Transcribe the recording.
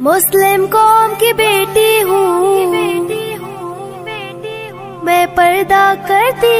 मुस्लिम कौम की बेटी हूँ। मैं पर्दा करती